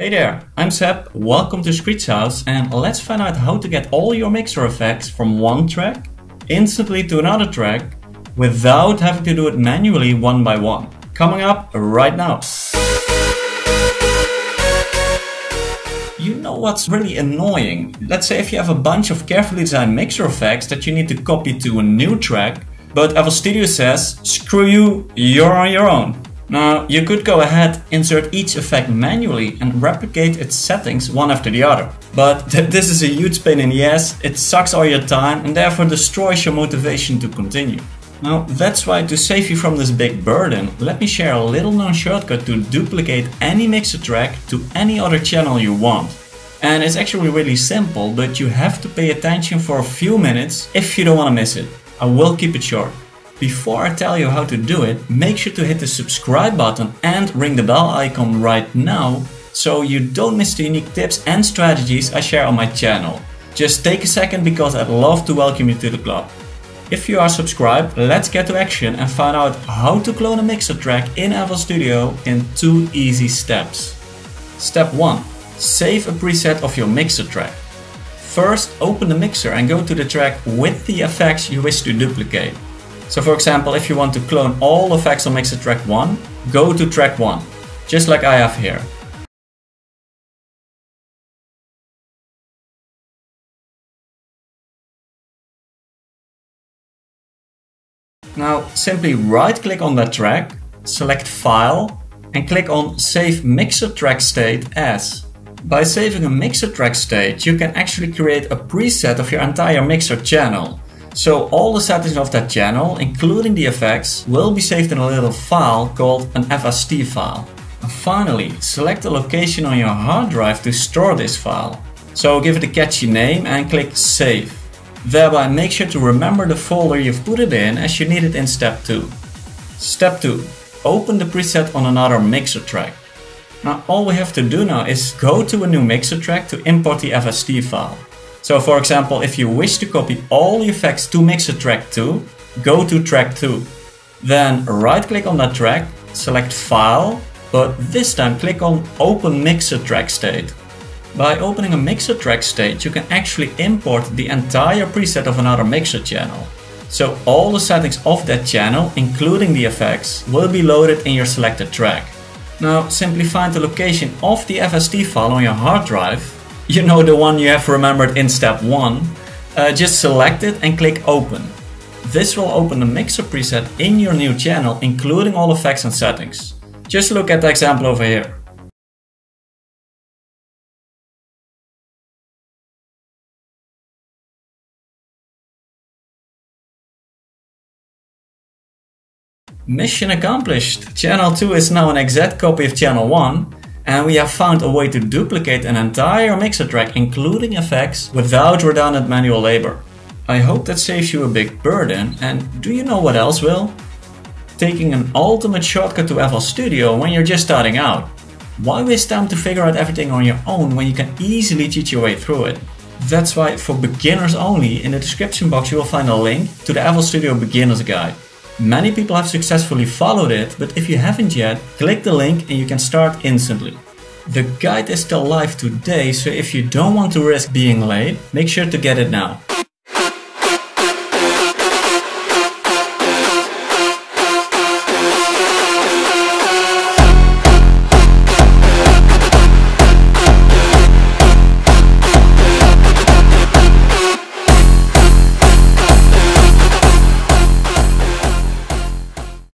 Hey there, I'm Seb, welcome to Screech House and let's find out how to get all your mixer effects from one track instantly to another track without having to do it manually one by one. Coming up right now. You know what's really annoying? Let's say if you have a bunch of carefully designed mixer effects that you need to copy to a new track, but FL Studio says, screw you, you're on your own. Now, you could go ahead, insert each effect manually and replicate its settings one after the other. But th this is a huge pain in the ass, it sucks all your time and therefore destroys your motivation to continue. Now, that's why to save you from this big burden, let me share a little known shortcut to duplicate any mixer track to any other channel you want. And it's actually really simple, but you have to pay attention for a few minutes if you don't want to miss it. I will keep it short. Before I tell you how to do it, make sure to hit the subscribe button and ring the bell icon right now so you don't miss the unique tips and strategies I share on my channel. Just take a second because I'd love to welcome you to the club. If you are subscribed, let's get to action and find out how to clone a mixer track in FL Studio in two easy steps. Step 1. Save a preset of your mixer track. First, open the mixer and go to the track with the effects you wish to duplicate. So for example, if you want to clone all effects on mixer track 1, go to track 1, just like I have here. Now simply right click on that track, select File and click on Save Mixer Track State As. By saving a mixer track state, you can actually create a preset of your entire mixer channel. So all the settings of that channel, including the effects, will be saved in a little file called an FST file. And finally, select a location on your hard drive to store this file. So give it a catchy name and click Save. Thereby make sure to remember the folder you've put it in as you need it in step 2. Step 2. Open the preset on another mixer track. Now all we have to do now is go to a new mixer track to import the FST file. So for example, if you wish to copy all the effects to mixer track 2, go to track 2. Then right click on that track, select file, but this time click on open mixer track state. By opening a mixer track state, you can actually import the entire preset of another mixer channel. So all the settings of that channel, including the effects, will be loaded in your selected track. Now simply find the location of the FST file on your hard drive you know the one you have remembered in step 1, uh, just select it and click open. This will open the mixer preset in your new channel including all effects and settings. Just look at the example over here. Mission accomplished! Channel 2 is now an exact copy of channel 1 and we have found a way to duplicate an entire mixer track including effects without redundant manual labor. I hope that saves you a big burden and do you know what else will? Taking an ultimate shortcut to FL Studio when you're just starting out. Why waste time to figure out everything on your own when you can easily cheat your way through it? That's why for beginners only in the description box you will find a link to the FL Studio Beginner's Guide. Many people have successfully followed it, but if you haven't yet, click the link and you can start instantly. The guide is still live today, so if you don't want to risk being late, make sure to get it now.